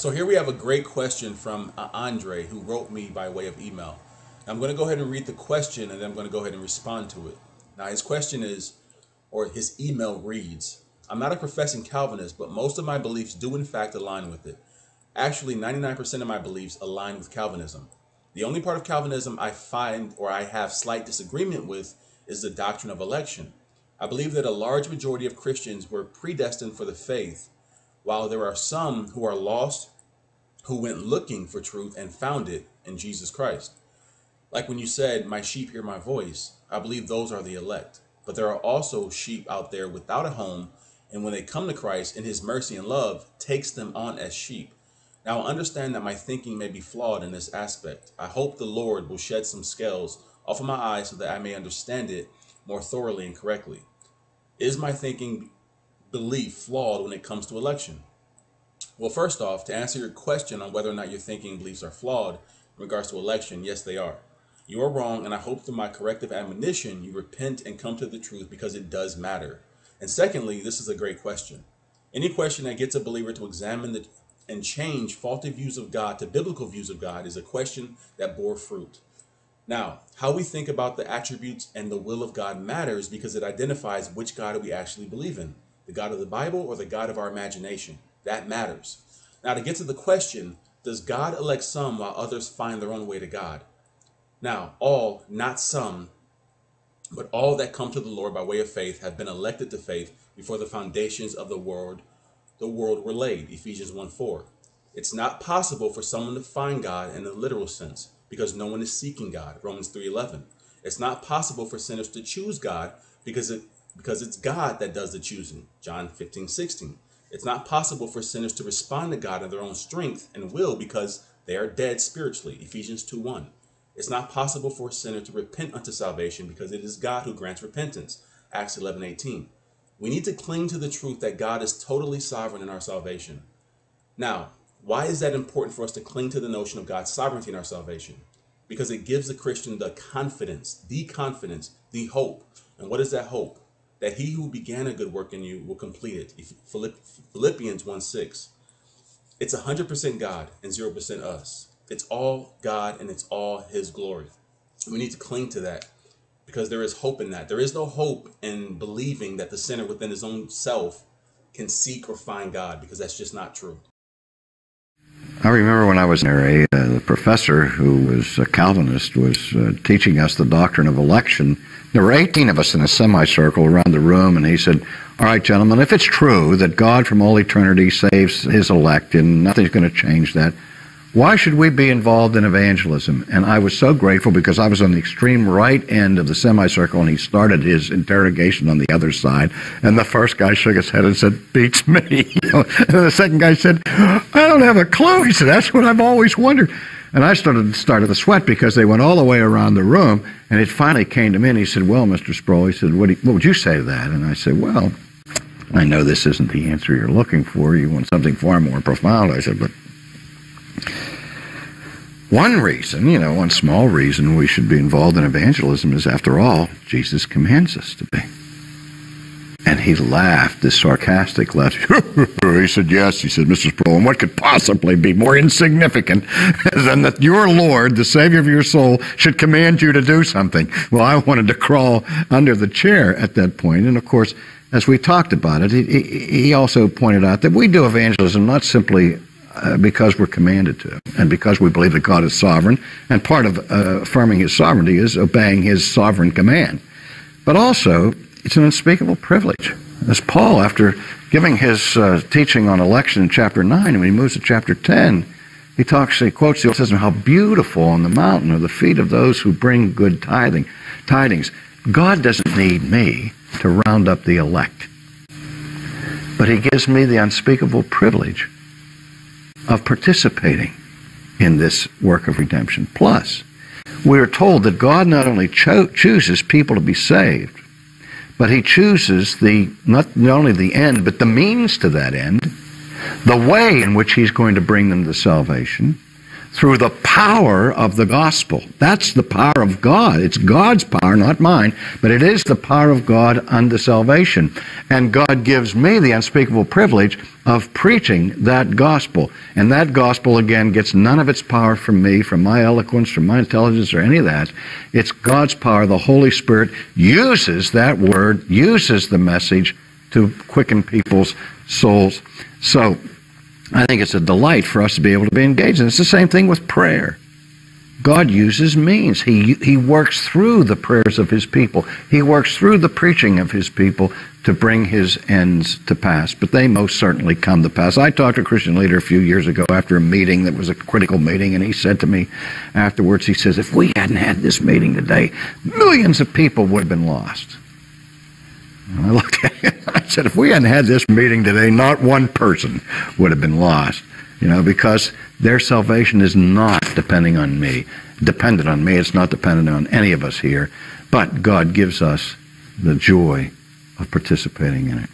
So here we have a great question from uh, Andre who wrote me by way of email. I'm going to go ahead and read the question and then I'm going to go ahead and respond to it. Now, his question is, or his email reads I'm not a professing Calvinist, but most of my beliefs do in fact align with it. Actually, 99% of my beliefs align with Calvinism. The only part of Calvinism I find or I have slight disagreement with is the doctrine of election. I believe that a large majority of Christians were predestined for the faith, while there are some who are lost who went looking for truth and found it in Jesus Christ. Like when you said, My sheep hear my voice, I believe those are the elect. But there are also sheep out there without a home, and when they come to Christ in his mercy and love, takes them on as sheep. Now, I understand that my thinking may be flawed in this aspect. I hope the Lord will shed some scales off of my eyes so that I may understand it more thoroughly and correctly. Is my thinking belief flawed when it comes to election? Well, first off, to answer your question on whether or not your thinking beliefs are flawed in regards to election, yes, they are. You are wrong, and I hope through my corrective admonition you repent and come to the truth because it does matter. And secondly, this is a great question. Any question that gets a believer to examine the, and change faulty views of God to biblical views of God is a question that bore fruit. Now, how we think about the attributes and the will of God matters because it identifies which God we actually believe in the God of the Bible or the God of our imagination. That matters. Now, to get to the question, does God elect some while others find their own way to God? Now, all, not some, but all that come to the Lord by way of faith have been elected to faith before the foundations of the world the world were laid, Ephesians 1 4. It's not possible for someone to find God in the literal sense because no one is seeking God, Romans 3 11. It's not possible for sinners to choose God because it because it's God that does the choosing, John 15 16. It's not possible for sinners to respond to God in their own strength and will because they are dead spiritually, Ephesians 2 1. It's not possible for a sinner to repent unto salvation because it is God who grants repentance, Acts 11 18. We need to cling to the truth that God is totally sovereign in our salvation. Now, why is that important for us to cling to the notion of God's sovereignty in our salvation? Because it gives the Christian the confidence, the confidence, the hope. And what is that hope? That he who began a good work in you will complete it. Philippians 1 6. It's 100% God and 0% us. It's all God and it's all His glory. We need to cling to that because there is hope in that. There is no hope in believing that the sinner within his own self can seek or find God because that's just not true. I remember when I was there, a uh, the professor who was a Calvinist was uh, teaching us the doctrine of election. There were 18 of us in a semicircle around the room, and he said, All right, gentlemen, if it's true that God from all eternity saves his elect and nothing's going to change that, why should we be involved in evangelism? And I was so grateful because I was on the extreme right end of the semicircle and he started his interrogation on the other side. And the first guy shook his head and said, Beats me. and the second guy said, don't have a clue. He said, That's what I've always wondered. And I started started to sweat because they went all the way around the room. And it finally came to me and he said, Well, Mr. Sproul, he said, what, you, what would you say to that? And I said, Well, I know this isn't the answer you're looking for. You want something far more profound. I said, But one reason, you know, one small reason we should be involved in evangelism is, after all, Jesus commands us to be. He laughed, this sarcastic laugh. he said, Yes. He said, Mrs. And what could possibly be more insignificant than that your Lord, the Savior of your soul, should command you to do something? Well, I wanted to crawl under the chair at that point. And of course, as we talked about it, he, he also pointed out that we do evangelism not simply uh, because we're commanded to, and because we believe that God is sovereign. And part of uh, affirming His sovereignty is obeying His sovereign command. But also, it's an unspeakable privilege. As Paul, after giving his uh, teaching on election in chapter 9, when he moves to chapter 10, he talks, he quotes the Old Testament, how beautiful on the mountain are the feet of those who bring good tithing, tidings. God doesn't need me to round up the elect. But he gives me the unspeakable privilege of participating in this work of redemption. Plus, we are told that God not only cho- chooses people to be saved, but he chooses the not, not only the end, but the means to that end, the way in which he's going to bring them to salvation, through the power of the gospel. That's the power of God. It's God's power, not mine, but it is the power of God unto salvation. And God gives me the unspeakable privilege of preaching that gospel. And that gospel, again, gets none of its power from me, from my eloquence, from my intelligence, or any of that. It's God's power. The Holy Spirit uses that word, uses the message to quicken people's souls. So, I think it's a delight for us to be able to be engaged. And it's the same thing with prayer. God uses means. He, he works through the prayers of His people. He works through the preaching of His people to bring His ends to pass. But they most certainly come to pass. I talked to a Christian leader a few years ago after a meeting that was a critical meeting, and he said to me afterwards, he says, if we hadn't had this meeting today, millions of people would have been lost. And I looked at him I said, if we hadn't had this meeting today, not one person would have been lost. You know, because their salvation is not depending on me, dependent on me. It's not dependent on any of us here. But God gives us the joy of participating in it.